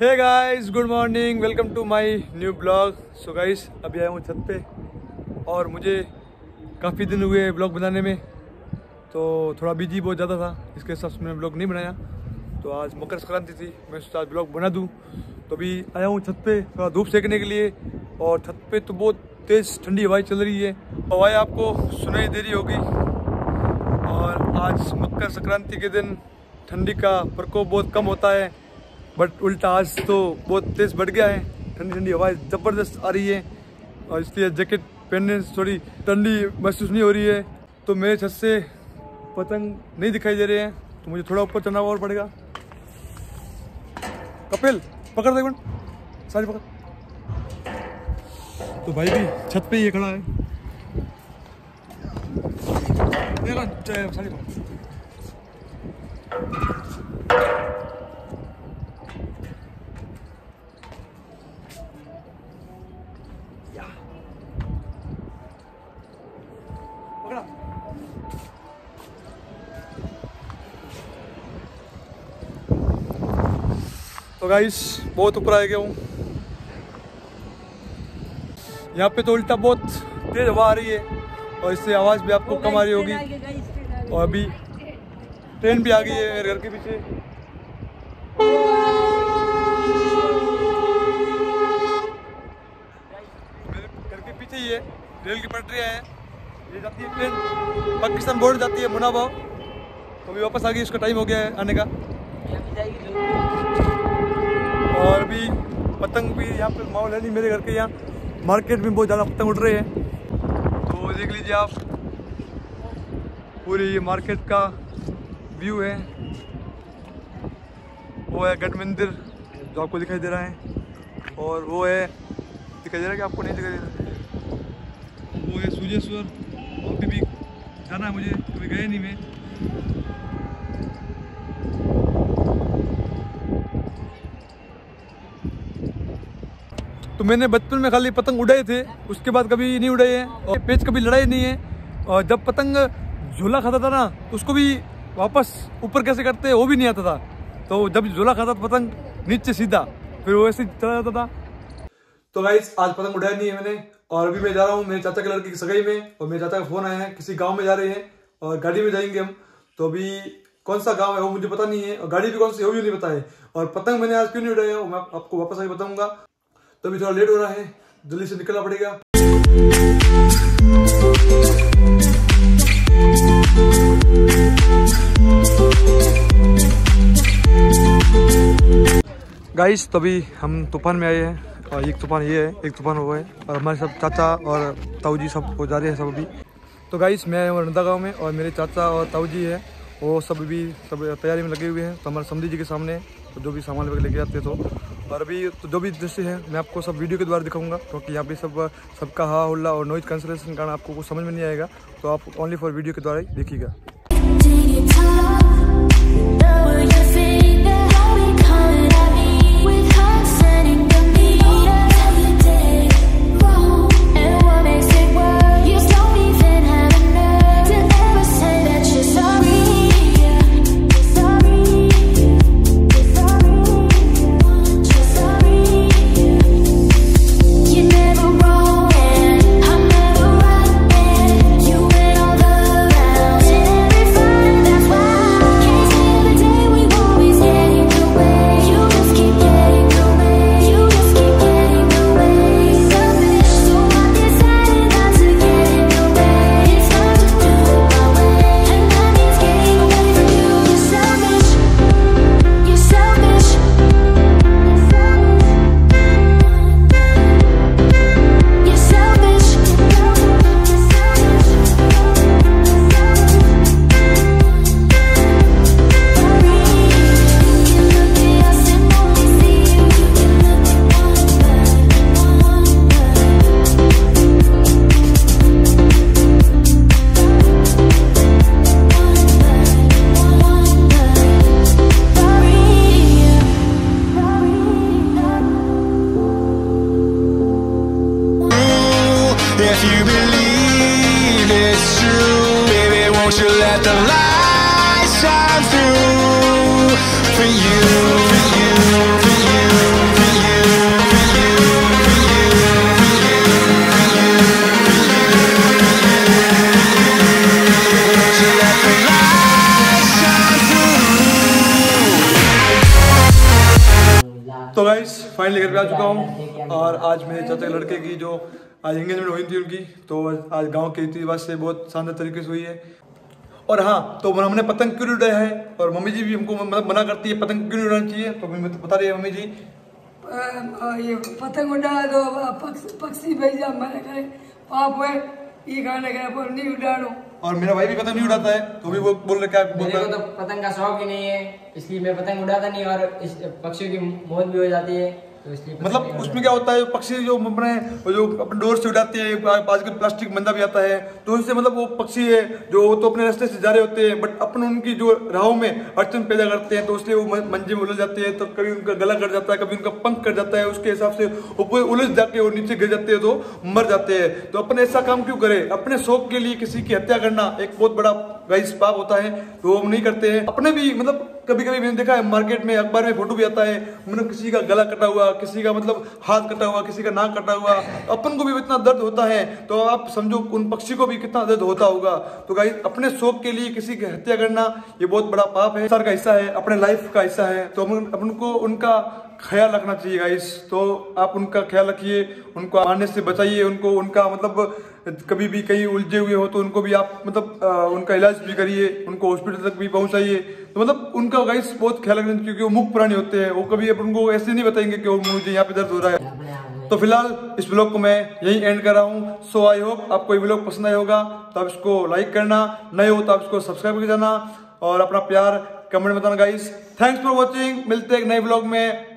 Hey guys good morning welcome to my new blog so guys अभी आया हूँ छत पे और मुझे काफ़ी दिन हुए ब्लॉग बनाने में। तो थोड़ा बिज़ी बहुत ज़्यादा था, इसके हिसाब से मैंने ब्लॉग नहीं बनाया। तो आज मकर संक्रांति थी, मैं सोचा आज ब्लॉग बना दूँ। तो अभी आया हूँ छत पे थोड़ा धूप सेकने के लिए और छत पे तो बहुत तेज़ ठंडी हवाएँ चल रही है। हवाएँ आपको सुनाई दे रही होगी। और आज मकर संक्रांति के दिन ठंडी का प्रकोप बहुत कम होता है। बट उल्टा आज तो बहुत तेज़ बढ़ गया है। ठंडी ठंडी हवाएँ ज़बरदस्त आ रही है। और इसलिए जैकेट पहनने से थोड़ी ठंडी महसूस नहीं हो रही है। तो मेरे छत से पतंग नहीं दिखाई दे रहे हैं। तो मुझे थोड़ा ऊपर चढ़ना और पड़ेगा। कपिल, पकड़ दे सारी पकड़। तो भाई भी छत पे ही खड़ा है। तो गाइस बहुत ऊपर आ गया हूँ। यहाँ पे तो उल्टा बहुत तेज हवा आ रही है और इससे आवाज़ भी आपको कम आ रही होगी। और अभी ट्रेन भी आ गई है मेरे घर के पीछे। घर के पीछे ही है रेल की पटरियाँ हैं। ये जाती है ट्रेन पाकिस्तान बोर्ड जाती है मुनाबाव। तो अभी वापस आ गई उसका टाइम हो गया है आने का। यहाँ पे माहौल है नहीं मेरे घर के यहाँ। मार्केट में बहुत ज़्यादा पतंग उड़ रहे हैं। तो देख लीजिए आप, पूरी ये मार्केट का व्यू है। वो है गढ़ मंदिर, जो आपको दिखाई दे रहा है। और वो है, दिखाई दे रहा है कि आपको नहीं दिखाई दे रहा? वो है सूर्येश्वर। वहाँ पे भी जाना है मुझे? कभी गए नहीं मैं? तो मैंने बचपन में खाली पतंग उड़ाए थे, उसके बाद कभी नहीं उड़ाए हैं और पेच कभी लड़ाई नहीं है। और जब पतंग झूला खाता था ना, उसको भी वापस ऊपर कैसे करते वो भी नहीं आता था। तो जब झूला खाता था पतंग, नीचे सीधा, फिर वो ऐसे चला जाता था। तो गाइस आज पतंग उड़ाया नहीं है मैंने, और अभी मैं जा रहा हूँ मेरे चाचा के लड़के की सगाई में, और मेरे चाचा का फ़ोन आया है, किसी गाँव में जा रहे हैं, और गाड़ी में जाएँगे हम। तो अभी कौन सा गाँव है वो मुझे पता नहीं है, और गाड़ी भी कौन सी है वो भी नहीं पता है। और पतंग मैंने आज क्यों नहीं उड़ाया मैं आपको वापस आके बताऊँगा। तो अभी थोड़ा लेट हो रहा है। जल्दी से निकलना पड़ेगा। गाइस तो अभी हम तूफ़ान में आए हैं और एक तूफ़ान ये है, एक तूफ़ान वो है और हमारे सब चाचा और ताऊ जी सब वो जा रहे हैं सब अभी। तो गाइस मैं आया हूँ गाँव में और मेरे चाचा और ताऊ जी है, वो सब भी सब तैयारी में लगे हुए हैं। तो हमारे समझी जी के सामने तो जो भी सामान वगैरह लेके आते हैं तो और अभी तो जो भी दृश्य है, मैं आपको सब वीडियो के द्वारा दिखाऊँगा, क्योंकि यहाँ पे सब, सबका हा हुल्ला और नॉइज़ कंसलेशन कारण आपको कुछ समझ में नहीं आएगा तो आप ओनली फॉर वीडियो के द्वारा ही देखिएगा। If you believe it's true Baby, won't you let the light shine through For you, तो गाइस फाइनली घर पे आ चुका हूँ और आज मेरे चाचा लड़के की जो आज एंगेजमेंट हुई थी उनकी तो आज गाँव के रीति रिवाज से बहुत शानदार तरीके से हुई है। और हाँ तो हमने पतंग क्यों नहीं उड़ाया है? और मम्मी जी भी हमको मतलब मना करती है पतंग क्यों नहीं उड़ानी चाहिए? तो मम्मी बता रही है मम्मी जी। ये पतंग उड़ा दो पक्ष- पक्षी भेजा मैंने कहे पाप है ये गाने का बोल नहीं उड़ानो। और मेरा भाई भी पतंग नहीं उड़ाता है तो भी वो बोल रहे क्या बोल मेरे को है? तो पतंग का शौक ही नहीं है इसलिए मैं पतंग उड़ाता नहीं और इस पक्षियों की मौत भी हो जाती है। तो मतलब उसमें क्या होता है पक्षी जो अपने वो जो अपने डोर से उड़ाते हैं आजकल प्लास्टिक मंदा भी आता है तो उनसे मतलब वो पक्षी है जो वो तो अपने रास्ते से जा रहे होते हैं बट अपन उनकी जो राहों में अड़चन पैदा करते हैं तो इसलिए वो मंजे में उलझ जाते हैं तो कभी उनका गला कट जाता है कभी उनका पंख कट जाता है उसके हिसाब से वो पूरे उलझ जाके वो नीचे गिर जाते हैं तो मर जाते हैं। तो अपन ऐसा काम क्यों करें? अपने शौक के लिए किसी की हत्या करना एक बहुत बड़ा गाइस पाप होता है तो वो हम नहीं करते हैं। अपने भी मतलब कभी कभी मैंने देखा है, मार्केट में अखबार में फ़ोटो भी आता है मतलब किसी का गला कटा हुआ, किसी का मतलब हाथ कटा हुआ, किसी का नाक कटा हुआ, अपन को भी इतना दर्द होता है तो आप समझो उन पक्षी को भी कितना दर्द होता होगा। तो गाइस, अपने शौक के लिए किसी की हत्या करना, ये बहुत बड़ा पाप है। सर का हिस्सा है, अपने लाइफ का हिस्सा है। तो अपन को उनका ख्याल रखना चाहिए गाइस। तो आप उनका ख्याल रखिए, उनको आने से बचाइए, उनको, उनका मतलब कभी भी कहीं उलझे हुए हो तो उनको भी आप मतलब उनका इलाज भी करिए, उनको हॉस्पिटल तक भी पहुंचाइए। तो मतलब उनका गाइस बहुत ख्याल रखना क्योंकि वो मुख प्राणी होते हैं। वो कभी अपन उनको ऐसे नहीं बताएँगे कि मुझे यहाँ पे दर्द हो रहा है। तो फ़िलहाल इस ब्लॉग को मैं यही एंड कर रहा हूँ। सो आई होप आपको ये ब्लॉग पसंद आया होगा। तो आप इसको लाइक करना। नए हो तो आप इसको सब्सक्राइब कर जाना। और अपना प्यार कमेंट बताना गाइस थैंक्स फॉर वॉचिंग मिलते हैं एक नए ब्लॉग में।